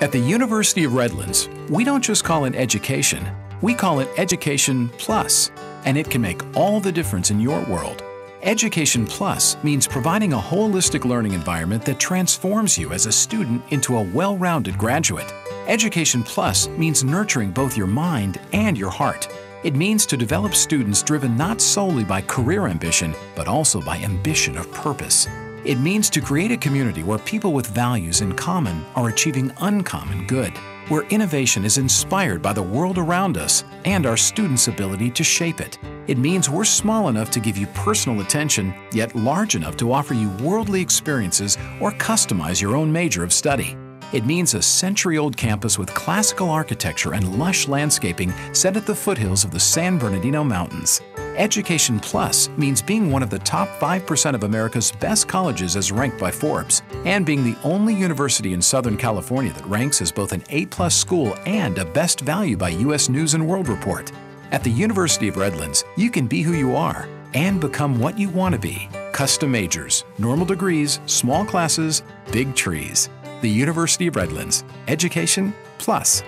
At the University of Redlands, we don't just call it education, we call it Education Plus, and it can make all the difference in your world. Education Plus means providing a holistic learning environment that transforms you as a student into a well rounded graduate. Education Plus means nurturing both your mind and your heart. It means to develop students driven not solely by career ambition, but also by ambition of purpose. It means to create a community where people with values in common are achieving uncommon good, where innovation is inspired by the world around us and our students' ability to shape it. It means we're small enough to give you personal attention, yet large enough to offer you worldly experiences or customize your own major of study. It means a century old campus with classical architecture and lush landscaping set at the foothills of the San Bernardino Mountains. Education Plus means being one of the top 5% of America's best colleges as ranked by Forbes, and being the only university in Southern California that ranks as both an A plus school and a best value by U.S. News World Report. At the University of Redlands, you can be who you are and become what you want to be. Custom majors, normal degrees, small classes, big trees. The University of Redlands. Education Plus.